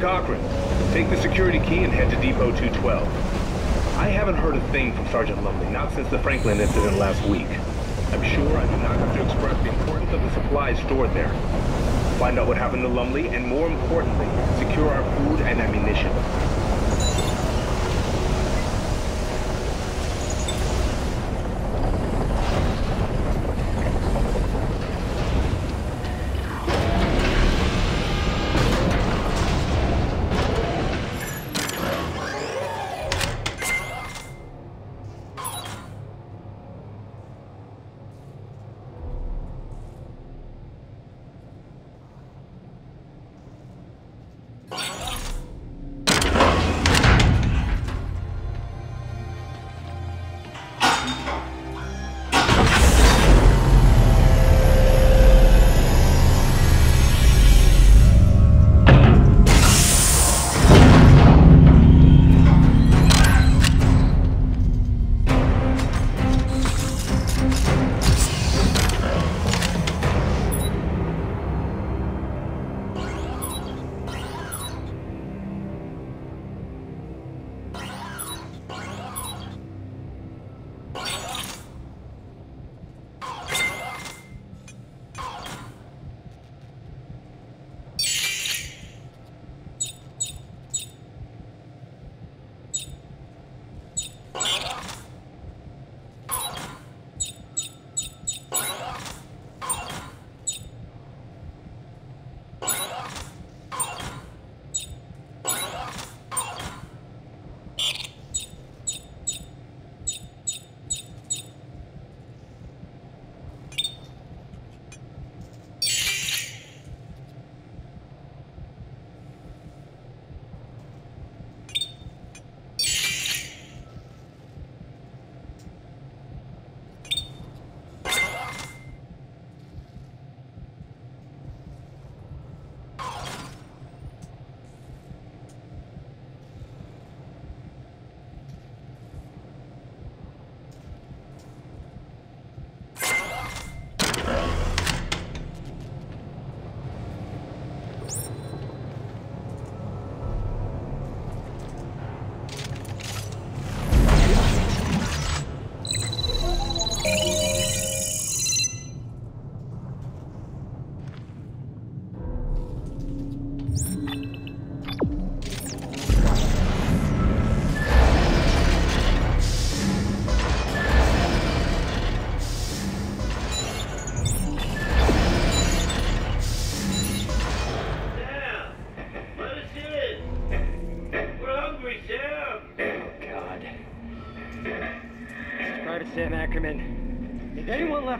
Cochran, take the security key and head to Depot 212. I haven't heard a thing from Sergeant Lumley, not since the Franklin incident last week. I'm sure I do not have to express the importance of the supplies stored there. Find out what happened to Lumley, and more importantly, secure our food and ammunition.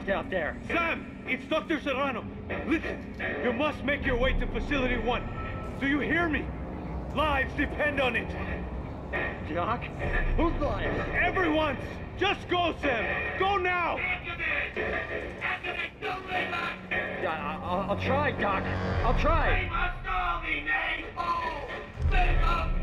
Is left out there? Sam, it's Dr. Serrano. Listen, you must make your way to Facility 1. Do you hear me? Lives depend on it. Doc? Who's lying? Everyone's! Just go, Sam! Go now! Yeah, I- I'll, I'll try, Doc. I'll try. must all be made oh, whole! Make us